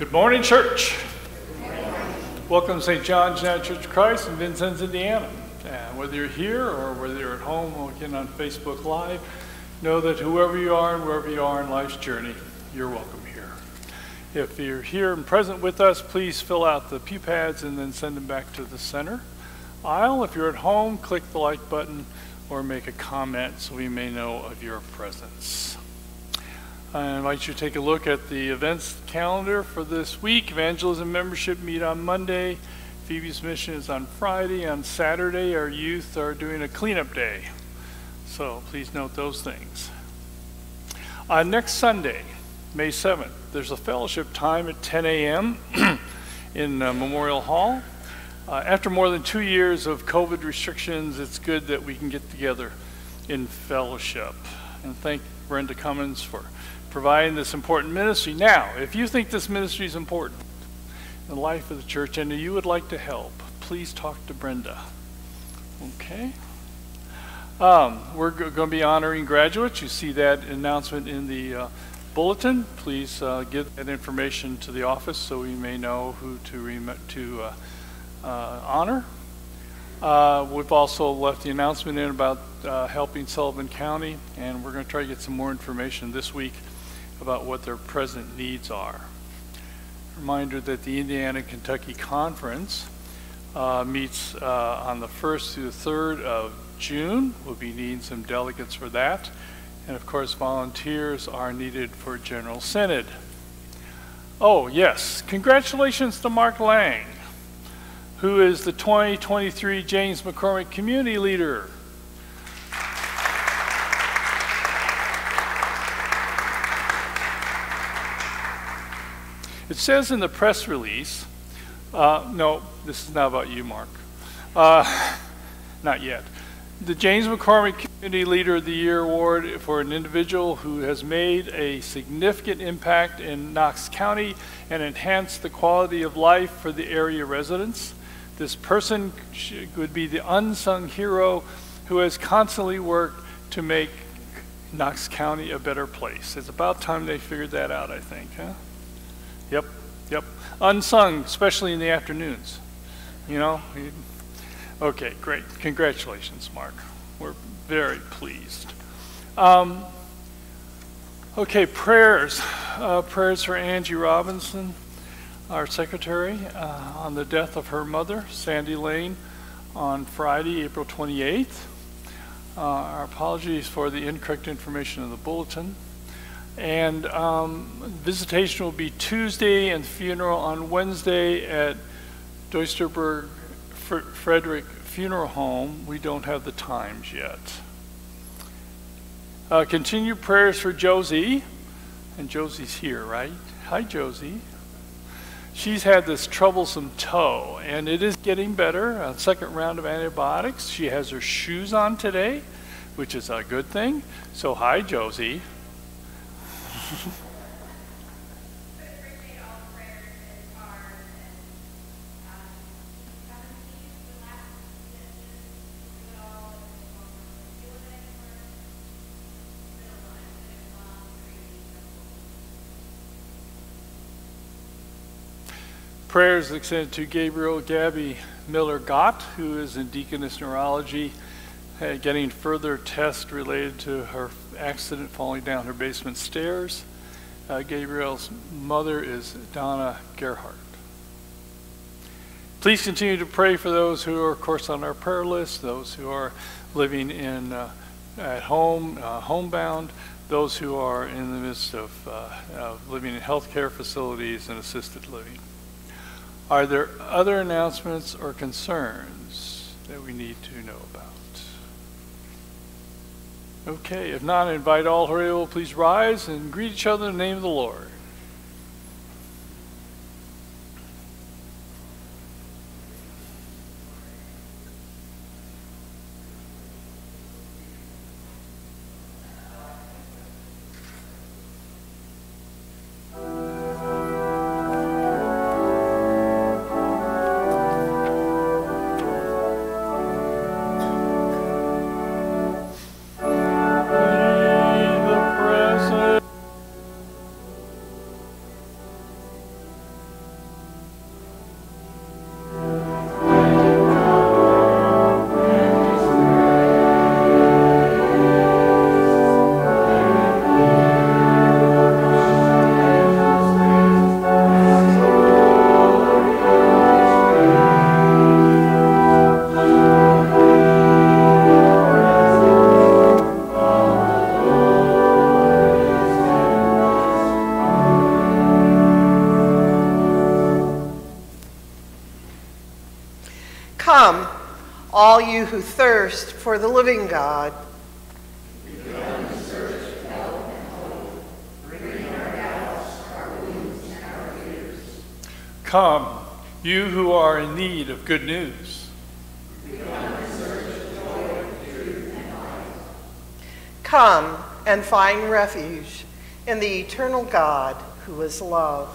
Good morning, church. Welcome to St. John's United Church of Christ in Vincennes, Indiana. And whether you're here or whether you're at home looking on Facebook Live, know that whoever you are and wherever you are in life's journey, you're welcome here. If you're here and present with us, please fill out the pew pads and then send them back to the center aisle. If you're at home, click the like button or make a comment so we may know of your presence. I invite you to take a look at the events calendar for this week. Evangelism membership meet on Monday. Phoebe's mission is on Friday. On Saturday, our youth are doing a cleanup day. So please note those things. Uh, next Sunday, May 7th, there's a fellowship time at 10 a.m. in uh, Memorial Hall. Uh, after more than two years of COVID restrictions, it's good that we can get together in fellowship. And thank Brenda Cummins for providing this important ministry. Now, if you think this ministry is important in the life of the church and you would like to help, please talk to Brenda. Okay? Um, we're going to be honoring graduates. You see that announcement in the uh, bulletin. Please uh, give that information to the office so we may know who to, to uh, uh honor. Uh, we've also left the announcement in about uh, helping Sullivan County, and we're going to try to get some more information this week about what their present needs are. Reminder that the Indiana Kentucky Conference uh, meets uh, on the 1st through the 3rd of June. We'll be needing some delegates for that. And of course, volunteers are needed for General Synod. Oh, yes, congratulations to Mark Lang, who is the 2023 James McCormick Community Leader. It says in the press release, uh, no, this is not about you, Mark. Uh, not yet. The James McCormick Community Leader of the Year Award for an individual who has made a significant impact in Knox County and enhanced the quality of life for the area residents. This person would be the unsung hero who has constantly worked to make Knox County a better place. It's about time they figured that out, I think, huh? Yep, yep. Unsung, especially in the afternoons. You know? Okay, great. Congratulations, Mark. We're very pleased. Um, okay, prayers. Uh, prayers for Angie Robinson, our secretary, uh, on the death of her mother, Sandy Lane, on Friday, April 28th. Uh, our apologies for the incorrect information in the bulletin. And um, visitation will be Tuesday and funeral on Wednesday at Doisterberg Frederick Funeral Home. We don't have the times yet. Uh, continue prayers for Josie. And Josie's here, right? Hi, Josie. She's had this troublesome toe, and it is getting better. A second round of antibiotics. She has her shoes on today, which is a good thing. So, hi, Josie. Prayers extended to Gabriel Gabby Miller Gott, who is in Deaconess Neurology, getting further tests related to her accident falling down her basement stairs. Uh, Gabriel's mother is Donna Gerhardt. Please continue to pray for those who are, of course, on our prayer list, those who are living in uh, at home, uh, homebound, those who are in the midst of, uh, of living in healthcare facilities and assisted living. Are there other announcements or concerns that we need to know about? Okay, if not, I invite all who are able, please rise and greet each other in the name of the Lord. All you who thirst for the living God. Come, you who are in need of good news. Come and find refuge in the eternal God who is love.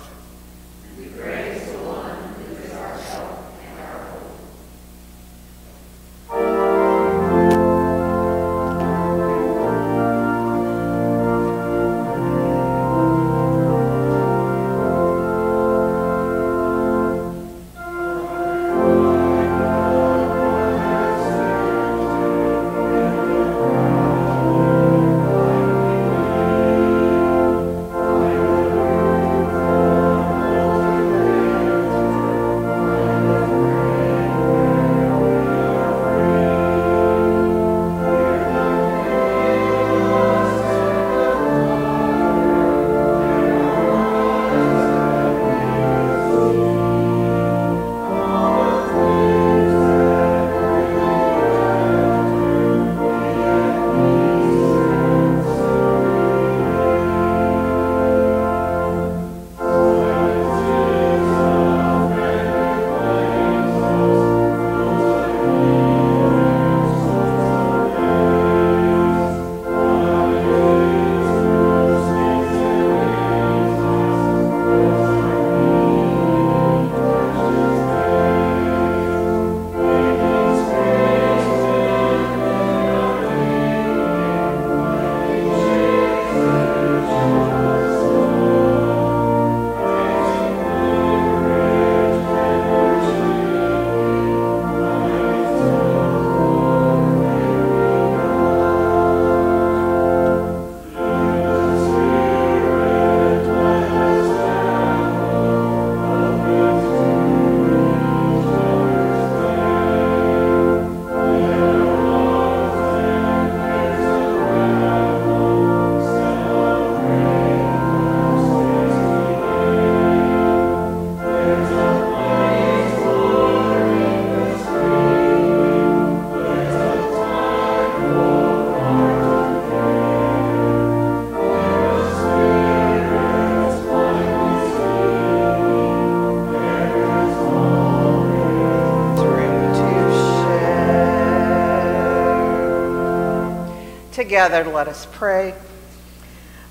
Together, let us pray.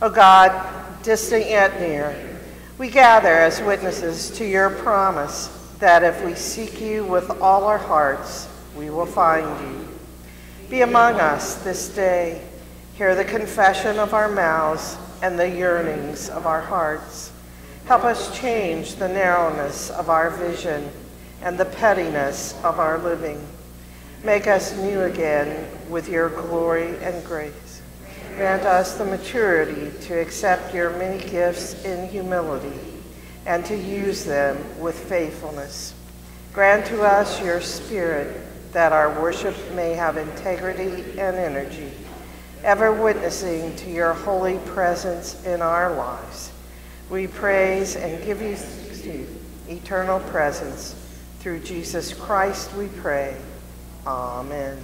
O God, distant yet near, we gather as witnesses to your promise that if we seek you with all our hearts, we will find you. Be among us this day. Hear the confession of our mouths and the yearnings of our hearts. Help us change the narrowness of our vision and the pettiness of our living. Make us new again with your glory and grace. Grant us the maturity to accept your many gifts in humility and to use them with faithfulness. Grant to us your spirit that our worship may have integrity and energy, ever witnessing to your holy presence in our lives. We praise and give you eternal presence. Through Jesus Christ we pray. Amen.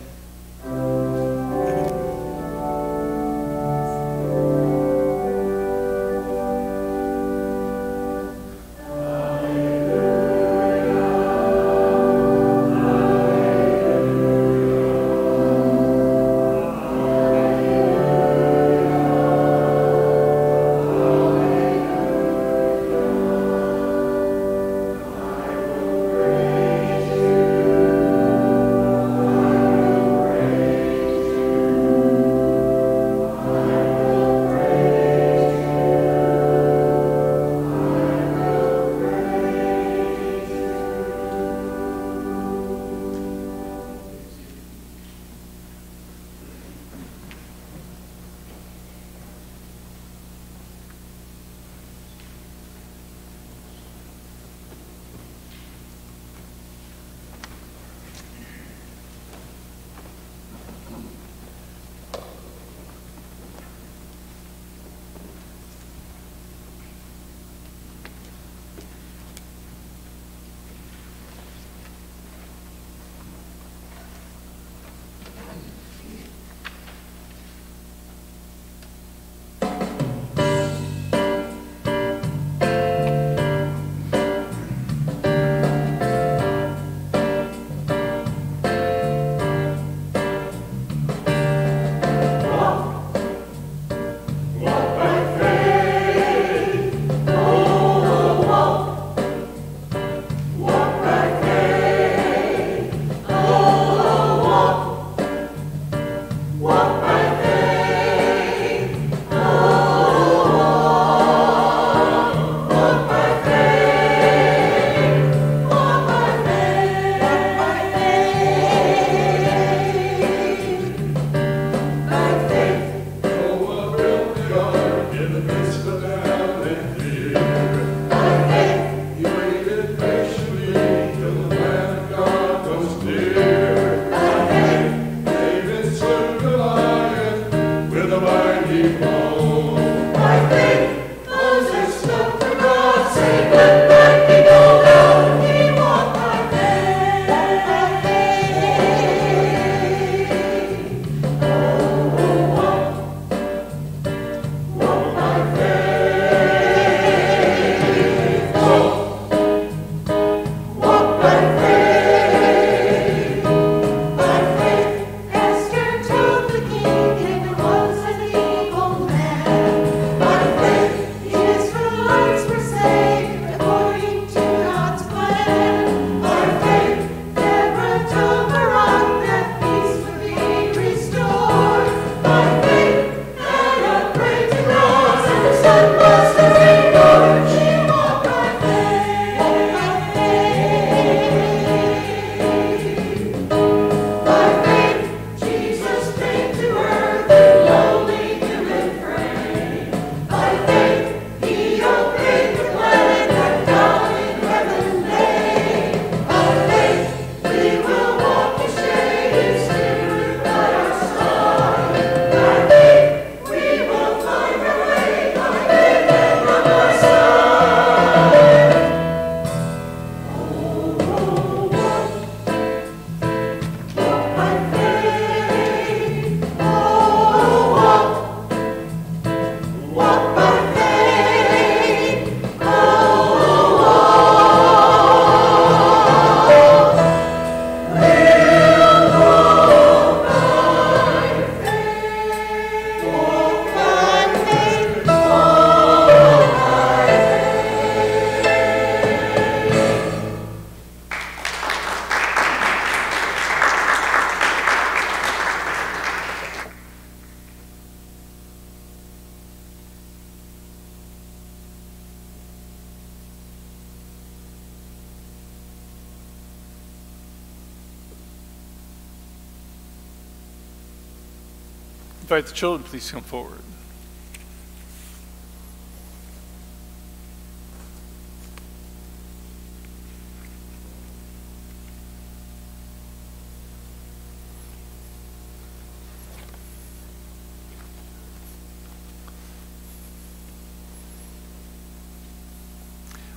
The children, please come forward.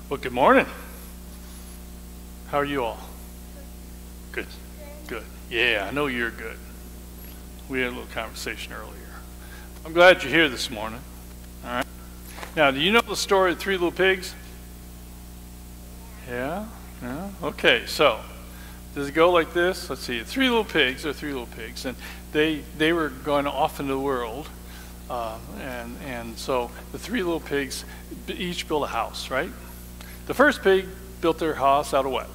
Well, good morning. How are you all? Good. Good. Yeah, I know you're good. We had a little conversation earlier. I'm glad you're here this morning. All right. Now, do you know the story of Three Little Pigs? Yeah? Yeah? Okay, so does it go like this? Let's see. Three little pigs are three little pigs, and they they were going off into the world, uh, and and so the three little pigs each built a house, right? The first pig built their house out of what?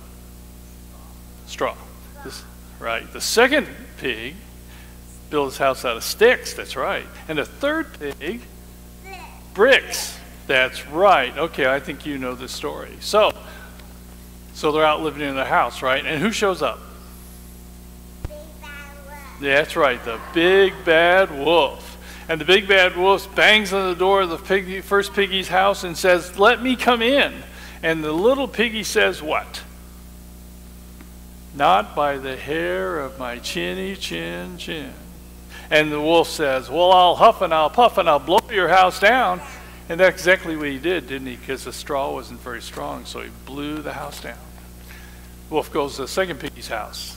Straw. This, right. The second pig built his house out of sticks. That's right. And the third pig, bricks. That's right. Okay, I think you know the story. So, so they're out living in their house, right? And who shows up? That's right, the big bad wolf. And the big bad wolf bangs on the door of the pig, first piggy's house and says, Let me come in. And the little piggy says, What? Not by the hair of my chinny chin chin. And the wolf says, Well, I'll huff and I'll puff and I'll blow your house down. And that's exactly what he did, didn't he? Because the straw wasn't very strong, so he blew the house down. Wolf goes to the second piggy's house,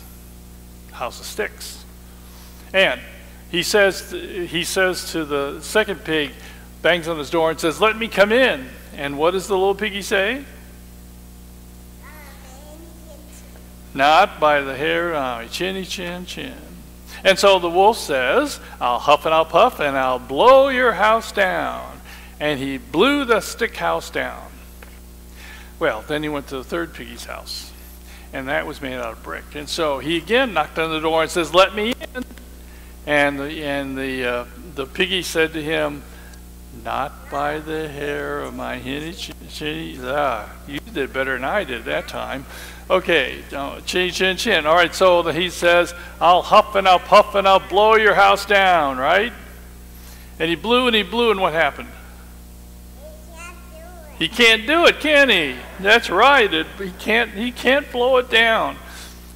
house of sticks. And he says, he says to the second pig, bangs on his door and says, Let me come in. And what does the little piggy say? Not by the hair on my chinny chin chin. And so the wolf says, I'll huff and I'll puff and I'll blow your house down. And he blew the stick house down. Well, then he went to the third piggy's house. And that was made out of brick. And so he again knocked on the door and says, Let me in. And the, and the, uh, the piggy said to him, Not by the hair of my hinny chinny. Ah, you did better than I did that time. Okay, chin, chin, chin. All right, so the, he says, I'll huff and I'll puff and I'll blow your house down, right? And he blew and he blew, and what happened? He can't do it, can he? That's right. It, he can't. He can't blow it down.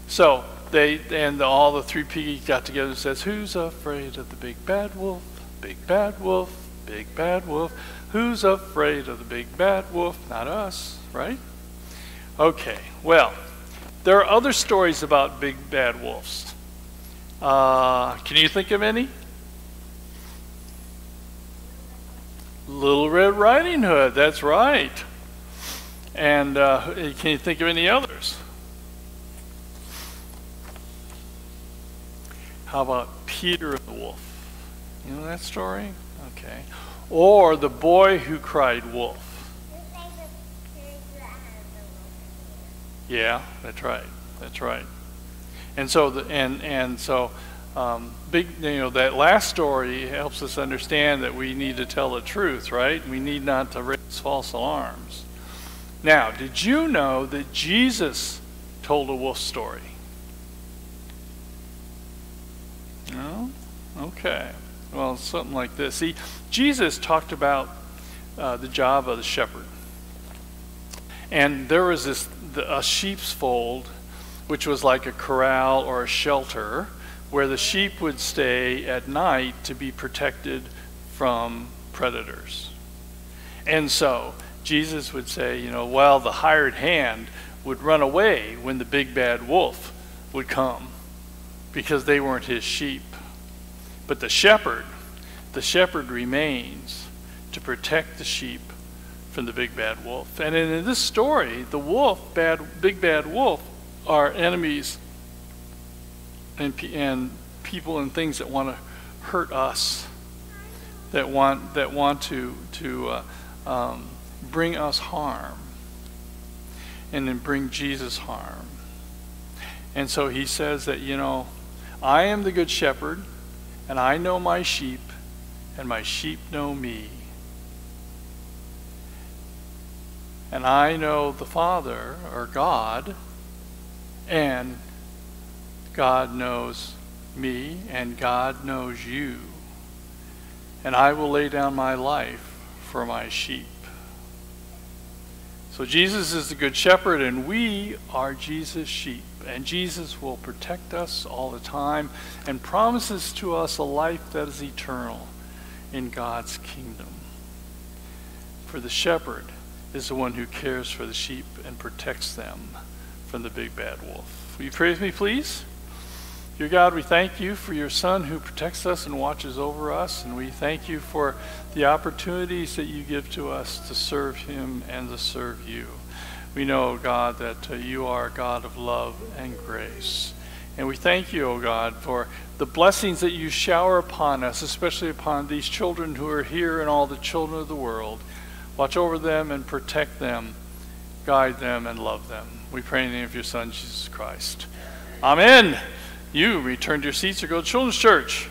So they and all the three piggies got together and says, "Who's afraid of the big bad wolf? Big bad wolf, big bad wolf. Who's afraid of the big bad wolf? Not us, right?" Okay. Well, there are other stories about big bad wolves. Uh, can you think of any? Little Red Riding Hood, that's right. And uh, can you think of any others? How about Peter and the Wolf? You know that story? Okay. Or the boy who cried wolf. Yeah, that's right. That's right. And so, the, and and so, um, big. You know, that last story helps us understand that we need to tell the truth, right? We need not to raise false alarms. Now, did you know that Jesus told a wolf story? No. Okay. Well, something like this. See, Jesus talked about uh, the job of the shepherd. And there was this a sheep's fold, which was like a corral or a shelter, where the sheep would stay at night to be protected from predators. And so Jesus would say, you know, well, the hired hand would run away when the big bad wolf would come because they weren't his sheep. But the shepherd, the shepherd remains to protect the sheep from the big bad wolf. And in this story, the wolf, bad, big bad wolf, are enemies and, and people and things that want to hurt us, that want that want to to uh, um, bring us harm, and then bring Jesus harm. And so he says that you know, I am the good shepherd, and I know my sheep, and my sheep know me. And I know the Father, or God, and God knows me, and God knows you. and I will lay down my life for my sheep. So Jesus is the good shepherd, and we are Jesus' sheep. And Jesus will protect us all the time and promises to us a life that is eternal in God's kingdom. For the shepherd is the one who cares for the sheep and protects them from the big bad wolf. Will you pray with me, please? Dear God, we thank you for your Son who protects us and watches over us, and we thank you for the opportunities that you give to us to serve him and to serve you. We know, God, that uh, you are a God of love and grace. And we thank you, O oh God, for the blessings that you shower upon us, especially upon these children who are here and all the children of the world. Watch over them and protect them, guide them, and love them. We pray in the name of your Son, Jesus Christ. Amen. You return to your seats or go to Children's Church.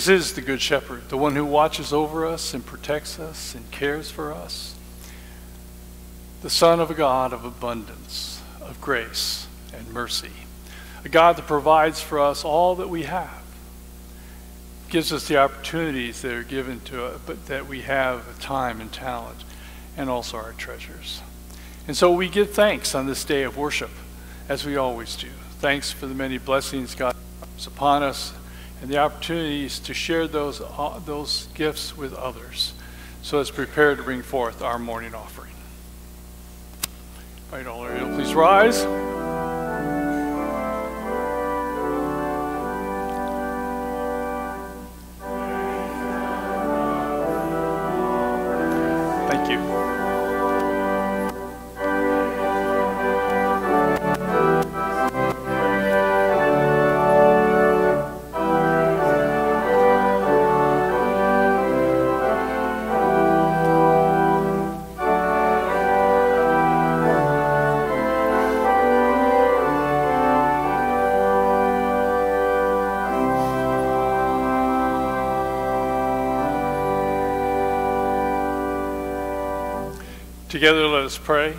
Jesus is the Good Shepherd, the one who watches over us and protects us and cares for us. The Son of a God of abundance, of grace and mercy. A God that provides for us all that we have. Gives us the opportunities that are given to us, but that we have time and talent, and also our treasures. And so we give thanks on this day of worship, as we always do. Thanks for the many blessings God is upon us and the opportunities to share those, uh, those gifts with others. So let's prepare to bring forth our morning offering. All right, all right, please rise. Together, let us pray.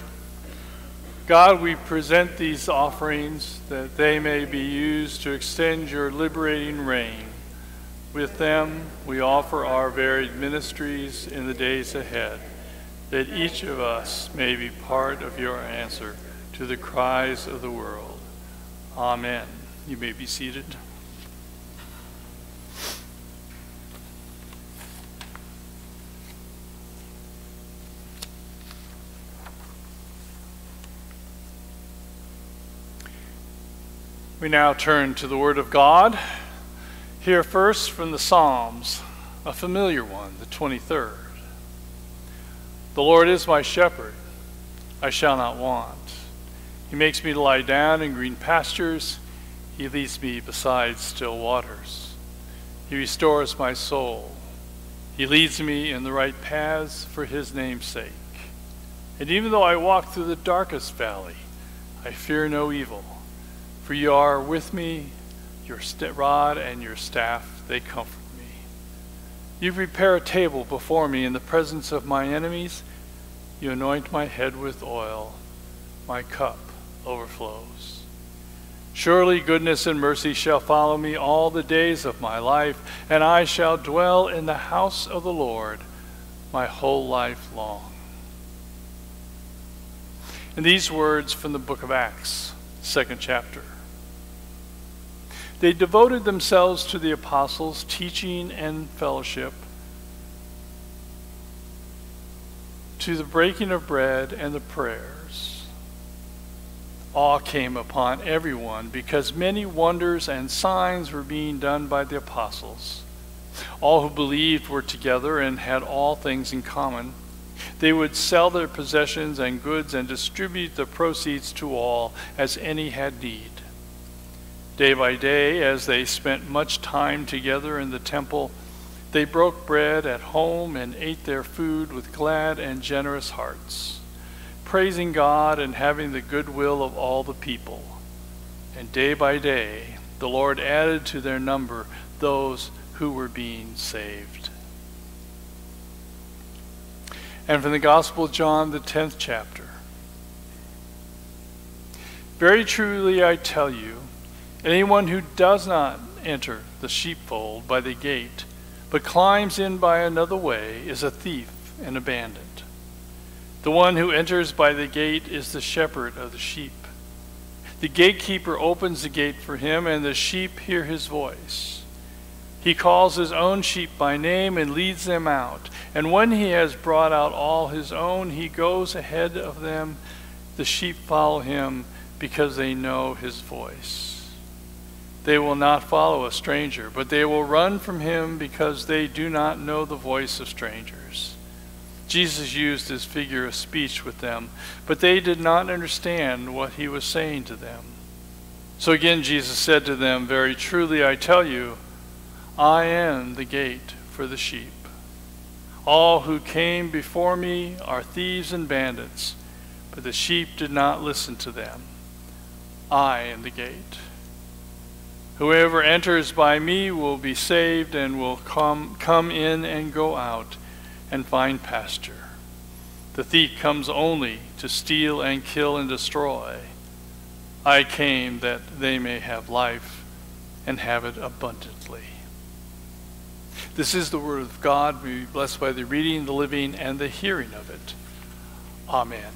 God, we present these offerings that they may be used to extend your liberating reign. With them, we offer our varied ministries in the days ahead, that each of us may be part of your answer to the cries of the world. Amen. You may be seated. We now turn to the Word of God. Hear first from the Psalms, a familiar one, the 23rd. The Lord is my shepherd, I shall not want. He makes me to lie down in green pastures, He leads me beside still waters. He restores my soul. He leads me in the right paths for His name's sake. And even though I walk through the darkest valley, I fear no evil for you are with me, your rod and your staff, they comfort me. You prepare a table before me in the presence of my enemies. You anoint my head with oil. My cup overflows. Surely goodness and mercy shall follow me all the days of my life, and I shall dwell in the house of the Lord my whole life long. And these words from the book of Acts, second chapter. They devoted themselves to the apostles' teaching and fellowship, to the breaking of bread and the prayers. Awe came upon everyone because many wonders and signs were being done by the apostles. All who believed were together and had all things in common. They would sell their possessions and goods and distribute the proceeds to all as any had need. Day by day, as they spent much time together in the temple, they broke bread at home and ate their food with glad and generous hearts, praising God and having the goodwill of all the people. And day by day, the Lord added to their number those who were being saved. And from the Gospel of John, the 10th chapter. Very truly I tell you, anyone who does not enter the sheepfold by the gate, but climbs in by another way, is a thief and a bandit. The one who enters by the gate is the shepherd of the sheep. The gatekeeper opens the gate for him, and the sheep hear his voice. He calls his own sheep by name and leads them out. And when he has brought out all his own, he goes ahead of them. The sheep follow him because they know his voice. They will not follow a stranger, but they will run from him because they do not know the voice of strangers. Jesus used this figure of speech with them, but they did not understand what he was saying to them. So again, Jesus said to them, Very truly I tell you, I am the gate for the sheep. All who came before me are thieves and bandits, but the sheep did not listen to them. I am the gate. Whoever enters by me will be saved and will come, come in and go out and find pasture. The thief comes only to steal and kill and destroy. I came that they may have life and have it abundantly. This is the word of God. Be blessed by the reading, the living, and the hearing of it. Amen.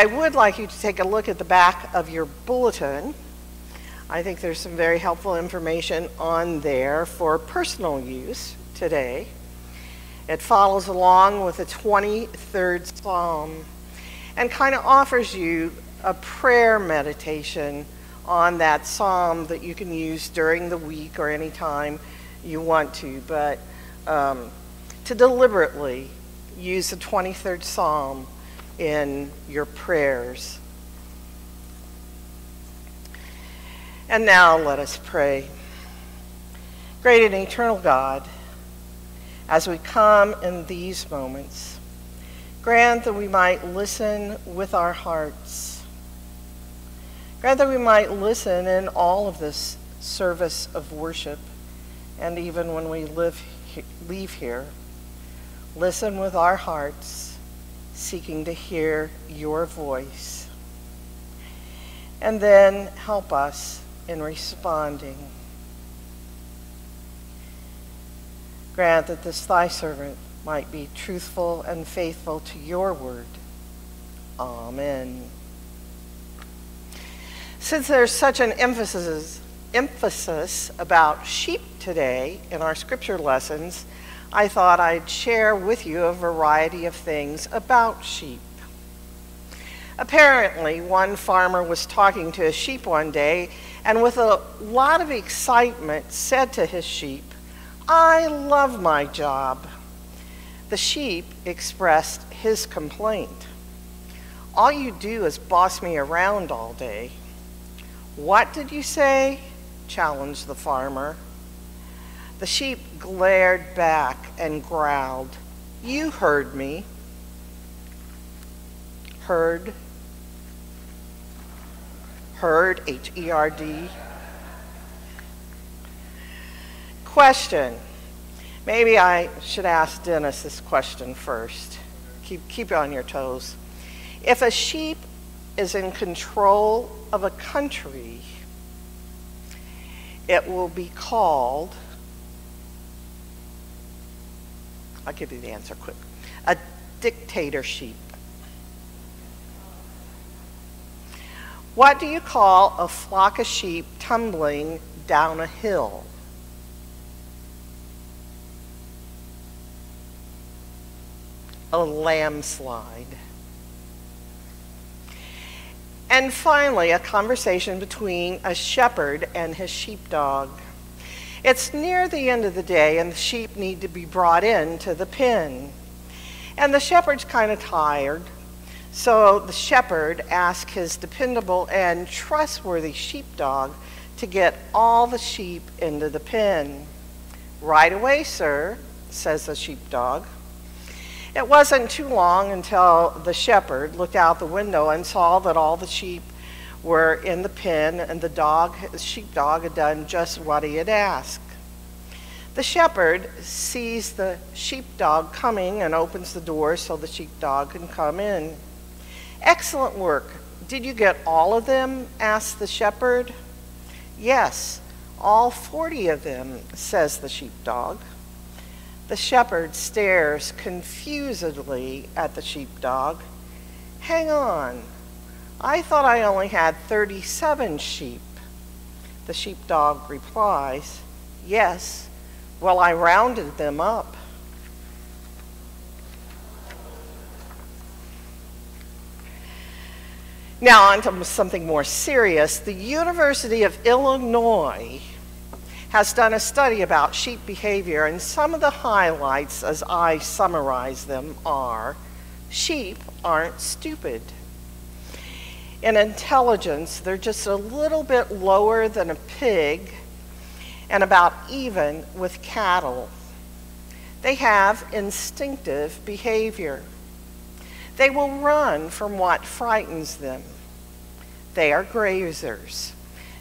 I would like you to take a look at the back of your bulletin. I think there's some very helpful information on there for personal use today. It follows along with the 23rd Psalm and kind of offers you a prayer meditation on that psalm that you can use during the week or any time you want to. But um, to deliberately use the 23rd Psalm in your prayers. And now let us pray. Great and eternal God, as we come in these moments, grant that we might listen with our hearts. Grant that we might listen in all of this service of worship, and even when we live, leave here listen with our hearts, seeking to hear your voice. And then help us in responding. Grant that this thy servant might be truthful and faithful to your word. Amen. Since there's such an emphasis, emphasis about sheep today in our scripture lessons, I thought I'd share with you a variety of things about sheep. Apparently, one farmer was talking to his sheep one day and, with a lot of excitement, said to his sheep, I love my job. The sheep expressed his complaint. All you do is boss me around all day. What did you say? challenged the farmer. The sheep glared back and growled, You heard me. Heard. Heard, H E R D. Question. Maybe I should ask Dennis this question first. Keep, keep on your toes. If a sheep is in control of a country, it will be called I'll give you the answer quick. A dictatorship. What do you call a flock of sheep tumbling down a hill? A landslide. And finally, a conversation between a shepherd and his sheepdog. It's near the end of the day, and the sheep need to be brought in to the pen. And the shepherd's kind of tired, so the shepherd asks his dependable and trustworthy sheepdog to get all the sheep into the pen. Right away, sir, says the sheepdog. It wasn't too long until the shepherd looked out the window and saw that all the sheep were in the pen, and the dog, the sheepdog, had done just what he had asked. The shepherd sees the sheepdog coming and opens the door so the sheepdog can come in. Excellent work. Did you get all of them? asked the shepherd. Yes, all 40 of them, says the sheepdog. The shepherd stares confusedly at the sheepdog. Hang on, I thought I only had 37 sheep. The sheepdog replies, Yes, well, I rounded them up. Now, on to something more serious. The University of Illinois has done a study about sheep behavior, and some of the highlights, as I summarize them, are sheep aren't stupid in intelligence, they're just a little bit lower than a pig and about even with cattle. They have instinctive behavior. They will run from what frightens them. They are grazers.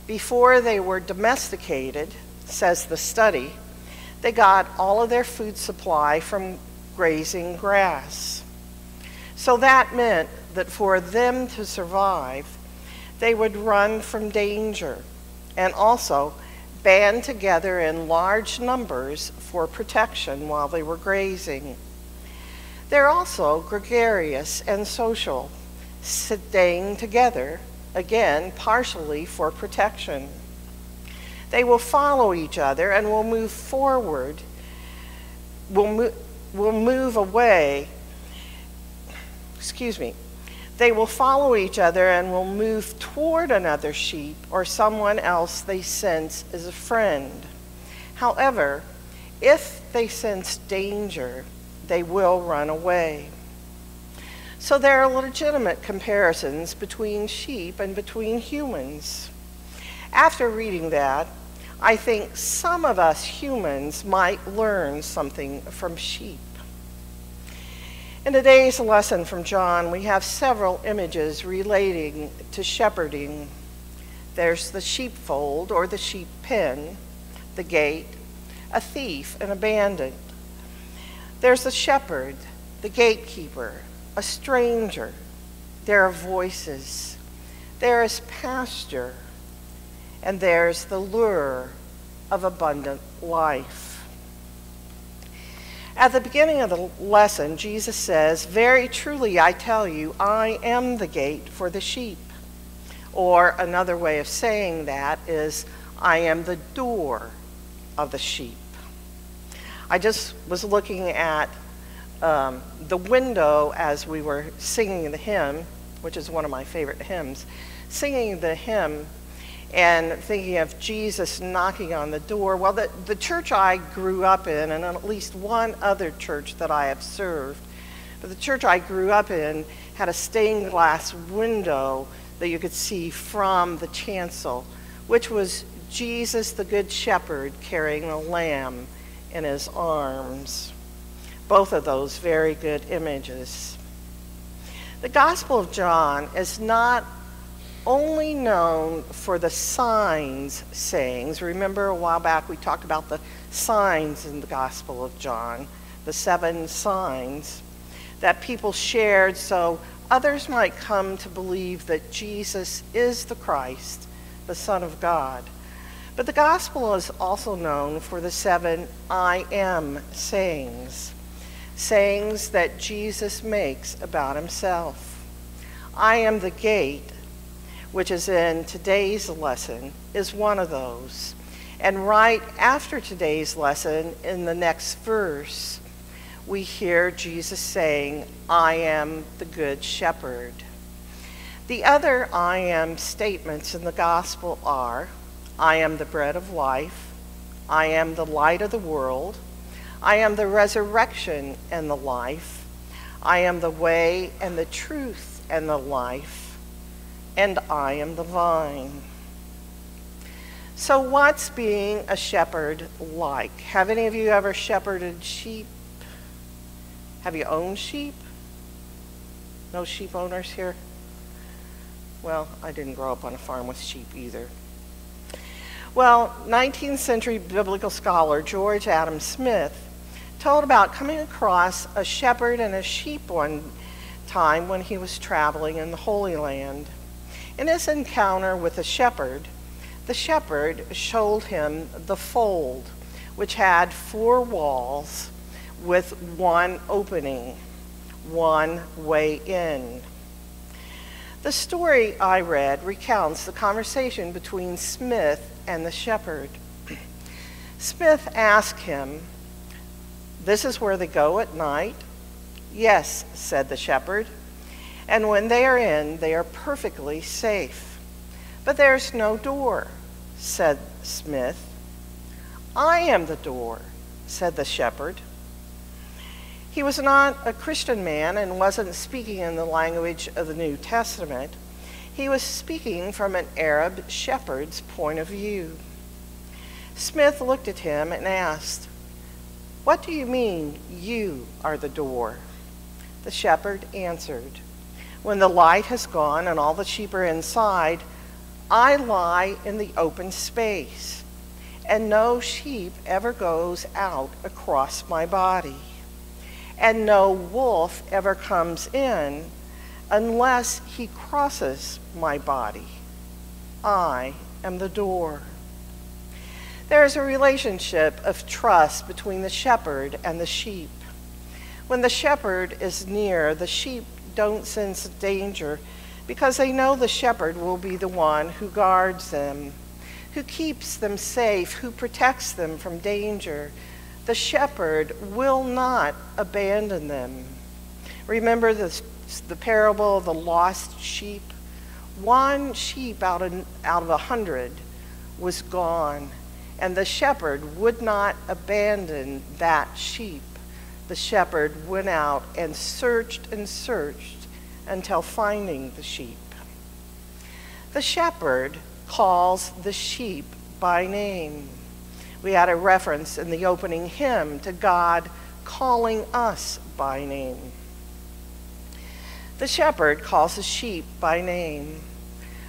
Before they were domesticated, says the study, they got all of their food supply from grazing grass. So that meant that for them to survive, they would run from danger and also band together in large numbers for protection while they were grazing. They're also gregarious and social, staying together, again, partially for protection. They will follow each other and will move forward, will, mo- will move away. Excuse me. They will follow each other and will move toward another sheep or someone else they sense is a friend. However, if they sense danger, they will run away. So there are legitimate comparisons between sheep and between humans. After reading that, I think some of us humans might learn something from sheep. In today's lesson from John, we have several images relating to shepherding. There's the sheepfold or the sheep pen, the gate, a thief, and a bandit. There's the shepherd, the gatekeeper, a stranger. There are voices. There is pasture. And there's the lure of abundant life. At the beginning of the lesson, Jesus says, Very truly I tell you, I am the gate for the sheep. Or another way of saying that is, I am the door of the sheep. I just was looking at um, the window as we were singing the hymn, which is one of my favorite hymns, singing the hymn and thinking of Jesus knocking on the door. Well, the, the church I grew up in, and at least one other church that I have served, but the church I grew up in had a stained glass window that you could see from the chancel, which was Jesus the Good Shepherd carrying a lamb in his arms. Both of those very good images. The Gospel of John is not only known for the signs sayings. Remember a while back we talked about the signs in the Gospel of John, the seven signs that people shared so others might come to believe that Jesus is the Christ, the Son of God. But the gospel is also known for the seven I am sayings, sayings that Jesus makes about himself. I am the gate, which is in today's lesson, is one of those. And right after today's lesson, in the next verse, we hear Jesus saying, I am the good shepherd. The other I am statements in the gospel are, I am the bread of life. I am the light of the world. I am the resurrection and the life. I am the way and the truth and the life. And I am the vine. So, what's being a shepherd like? Have any of you ever shepherded sheep? Have you owned sheep? No sheep owners here? Well, I didn't grow up on a farm with sheep either. Well, 19th century biblical scholar George Adam Smith told about coming across a shepherd and a sheep one time when he was traveling in the Holy Land. In his encounter with the shepherd, the shepherd showed him the fold, which had four walls with one opening, one way in. The story I read recounts the conversation between Smith and the shepherd. Smith asked him, This is where they go at night? Yes, said the shepherd. And when they are in, they are perfectly safe. But there's no door, said Smith. I am the door, said the shepherd. He was not a Christian man and wasn't speaking in the language of the New Testament. He was speaking from an Arab shepherd's point of view. Smith looked at him and asked, What do you mean, you are the door? The shepherd answered, When the light has gone and all the sheep are inside, I lie in the open space, and no sheep ever goes out across my body and no wolf ever comes in unless he crosses my body. I am the door. There is a relationship of trust between the shepherd and the sheep. When the shepherd is near, the sheep don't sense danger because they know the shepherd will be the one who guards them, who keeps them safe, who protects them from danger. The shepherd will not abandon them. Remember the, the parable of the lost sheep? One sheep out of, out of a hundred was gone, and the shepherd would not abandon that sheep. The shepherd went out and searched and searched until finding the sheep. The shepherd calls the sheep by name. We had a reference in the opening hymn to God calling us by name. The shepherd calls the sheep by name.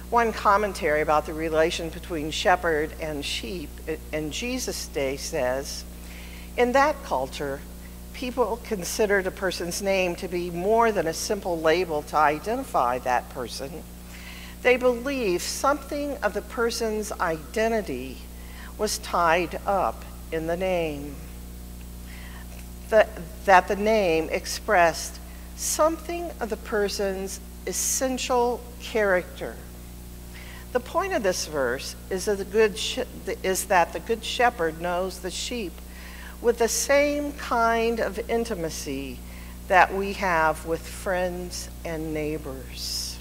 One commentary about the relation between shepherd and sheep in Jesus' day says, in that culture, people considered a person's name to be more than a simple label to identify that person. They believed something of the person's identity was tied up in the name. The, that the name expressed something of the person's essential character. The point of this verse is that the good, is that the good shepherd knows the sheep with the same kind of intimacy that we have with friends and neighbors.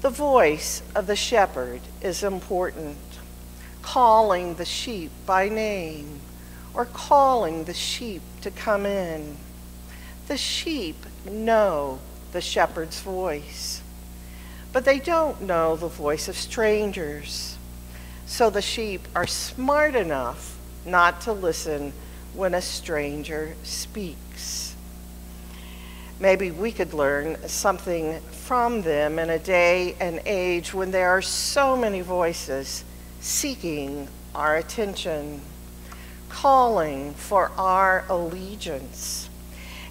The voice of the shepherd is important, calling the sheep by name or calling the sheep to come in. The sheep know the shepherd's voice, but they don't know the voice of strangers. So the sheep are smart enough not to listen when a stranger speaks. Maybe we could learn something from them in a day and age when there are so many voices seeking our attention, calling for our allegiance,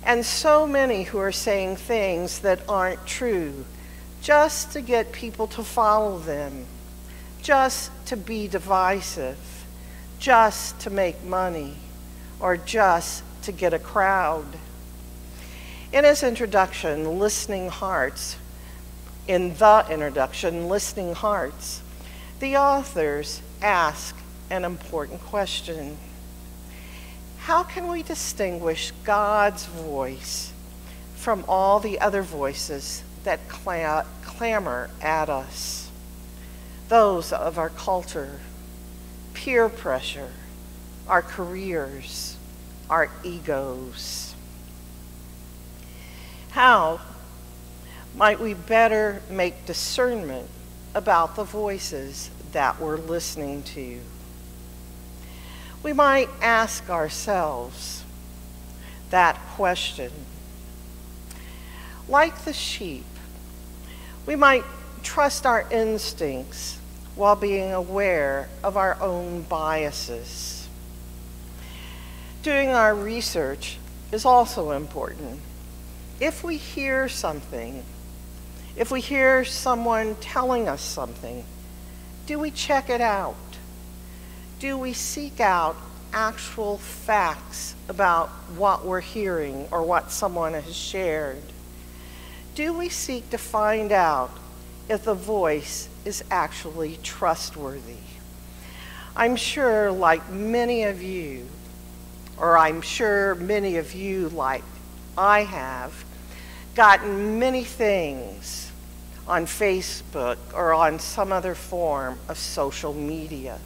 and so many who are saying things that aren't true just to get people to follow them, just to be divisive just to make money or just to get a crowd. In his introduction, Listening Hearts, in the introduction, Listening Hearts, the authors ask an important question. How can we distinguish God's voice from all the other voices that clamor at us? Those of our culture, peer pressure, our careers, our egos. How might we better make discernment about the voices that we're listening to? We might ask ourselves that question. Like the sheep, we might trust our instincts while being aware of our own biases. Doing our research is also important. If we hear something, if we hear someone telling us something, do we check it out? Do we seek out actual facts about what we're hearing or what someone has shared? Do we seek to find out if the voice is actually trustworthy. I'm sure, like many of you, or I'm sure many of you, like I have, gotten many things on Facebook or on some other form of social media.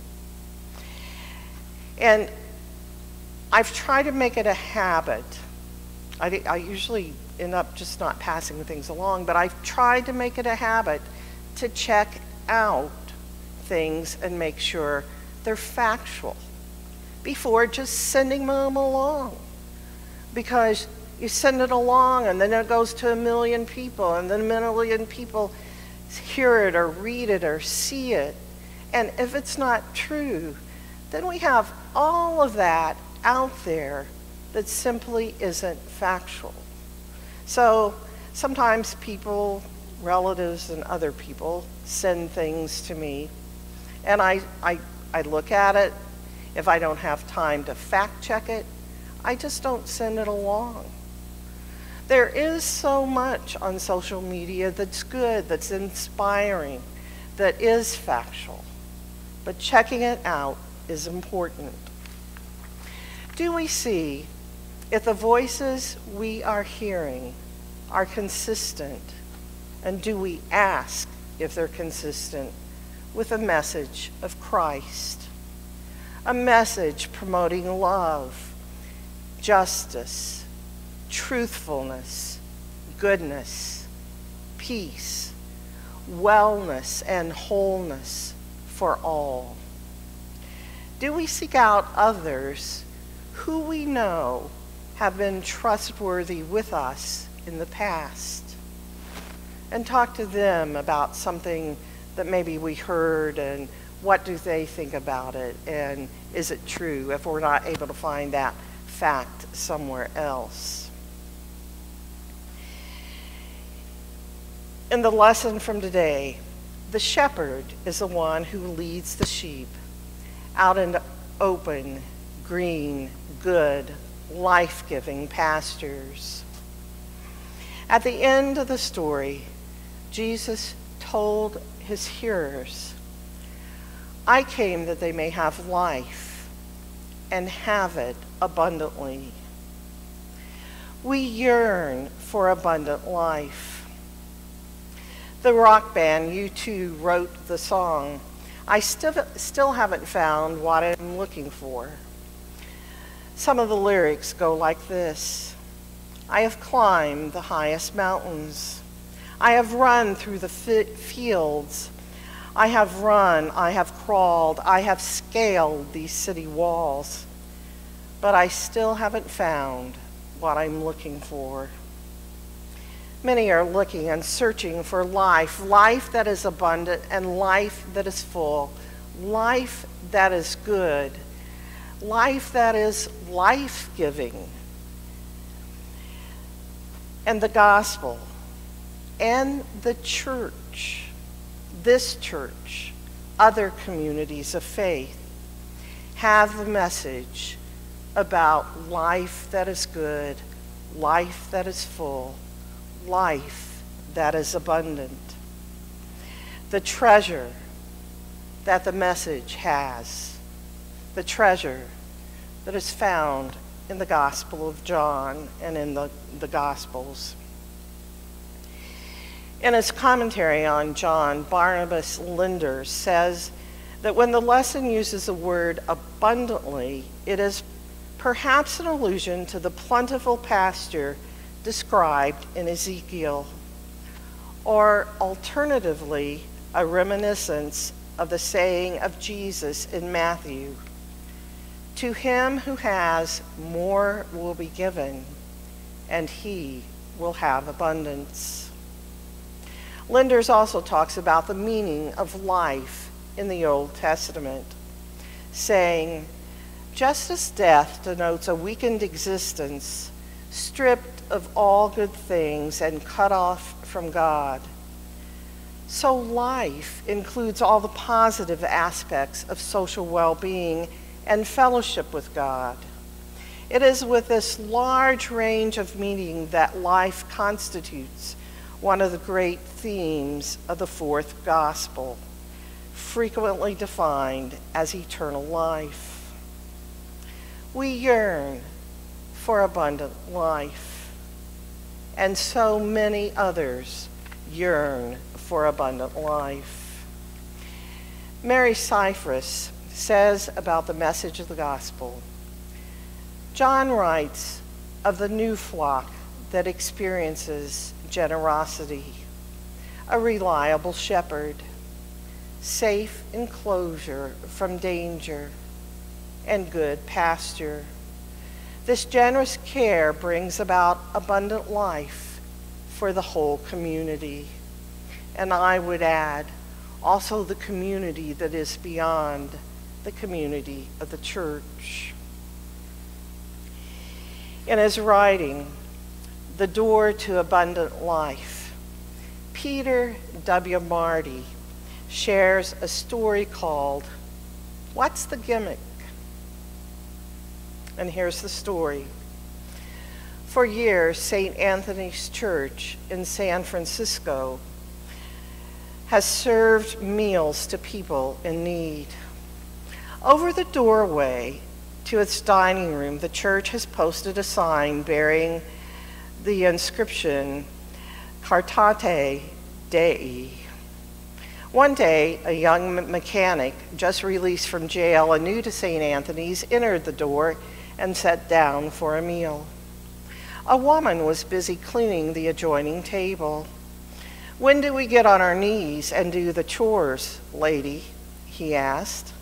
And I've tried to make it a habit. I, I usually end up just not passing things along, but I've tried to make it a habit to check out things and make sure they're factual before just sending them along. Because you send it along and then it goes to a million people and then a million people hear it or read it or see it. And if it's not true, then we have all of that out there that simply isn't factual. So sometimes people relatives and other people send things to me, and I, I, I look at it. If I don't have time to fact check it, I just don't send it along. There is so much on social media that's good, that's inspiring, that is factual, but checking it out is important. Do we see if the voices we are hearing are consistent, and do we ask if they're consistent with a message of Christ? A message promoting love, justice, truthfulness, goodness, peace, wellness, and wholeness for all? Do we seek out others who we know have been trustworthy with us in the past and talk to them about something that maybe we heard and what do they think about it and is it true if we're not able to find that fact somewhere else. In the lesson from today, the shepherd is the one who leads the sheep out into open, green, good, life giving pastures. At the end of the story, Jesus told his hearers, I came that they may have life and have it abundantly. We yearn for abundant life. The rock band U2 wrote the song, I still, still haven't found what I'm looking for. Some of the lyrics go like this I have climbed the highest mountains. I have run through the fields. I have run, I have crawled, I have scaled these city walls. But I still haven't found what I'm looking for. Many are looking and searching for life, life that is abundant and life that is full, life that is good life that is life giving. And the gospel and the church, this church, other communities of faith, have the message about life that is good, life that is full, life that is abundant. The treasure that the message has the treasure that is found in the Gospel of John and in the, the Gospels. In his commentary on John, Barnabas Lindars says that when the lesson uses the word abundantly, it is perhaps an allusion to the plentiful pasture described in Ezekiel, or alternatively, a reminiscence of the saying of Jesus in Matthew to him who has, more will be given, and he will have abundance. Lindars also talks about the meaning of life in the Old Testament, saying, just as death denotes a weakened existence, stripped of all good things and cut off from God, so life includes all the positive aspects of social well being and fellowship with God. It is with this large range of meaning that life constitutes one of the great themes of the fourth gospel, frequently defined as eternal life. We yearn for abundant life, and so many others yearn for abundant life. Mary Cyphers says about the message of the gospel. John writes of the new flock that experiences generosity, a reliable shepherd, safe enclosure from danger, and good pasture. This generous care brings about abundant life for the whole community. And I would add, also the community that is beyond the community of the church. In his writing, The Door to Abundant Life, Peter W. Marty shares a story called What's the Gimmick? And here's the story. For years, St. Anthony's Church in San Francisco has served meals to people in need. Over the doorway to its dining room, the church has posted a sign bearing the inscription Caritate Dei. One day, a young mechanic, just released from jail and new to St. Anthony's, entered the door and sat down for a meal. A woman was busy cleaning the adjoining table. When do we get on our knees and do the chores, lady? he asked.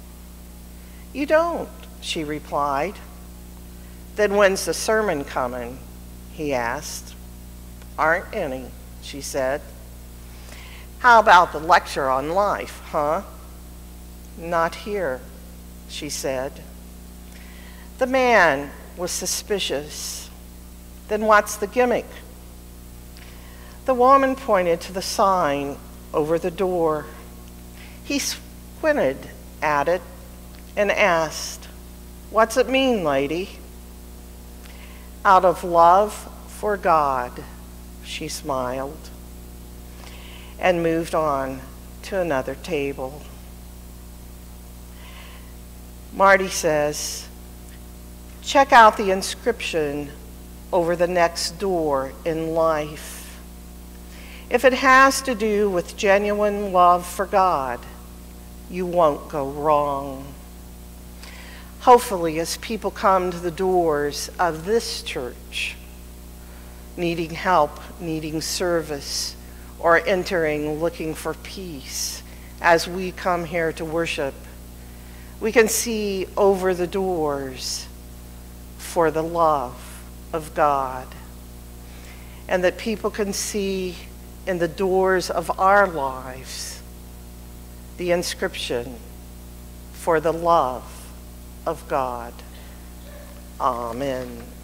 You don't, she replied. Then when's the sermon coming? He asked. Aren't any, she said. How about the lecture on life, huh? Not here, she said. The man was suspicious. Then what's the gimmick? The woman pointed to the sign over the door. He squinted at it and asked, What's it mean, lady? Out of love for God, she smiled and moved on to another table. Marty says, Check out the inscription over the next door in life. If it has to do with genuine love for God, you won't go wrong. Hopefully, as people come to the doors of this church, needing help, needing service, or entering looking for peace, as we come here to worship, we can see over the doors for the love of God. And that people can see in the doors of our lives the inscription for the love of God. Amen.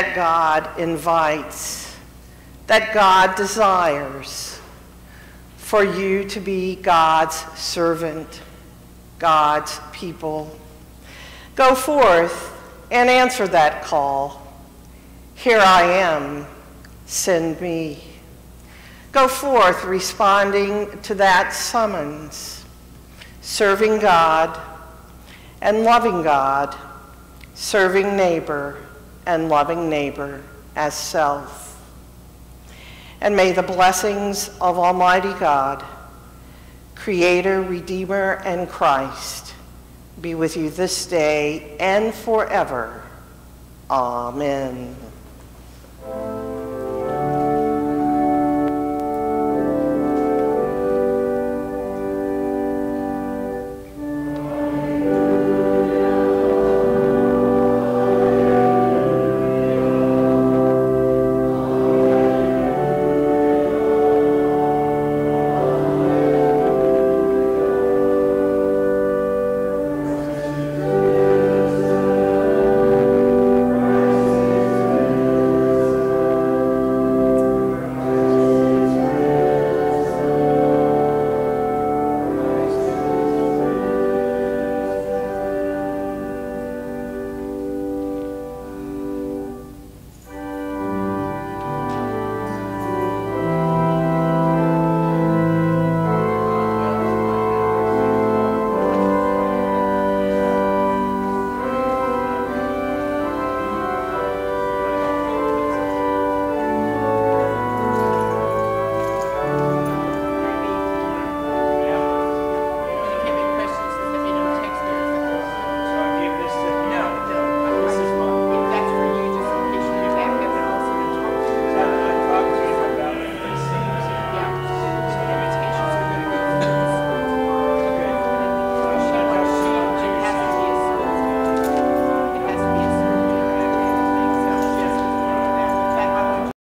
That God invites, that God desires for you to be God's servant, God's people. Go forth and answer that call. Here I am, send me. Go forth responding to that summons, serving God and loving God, serving neighbor and loving neighbor as self. And may the blessings of Almighty God, Creator, Redeemer, and Christ be with you this day and forever. Amen.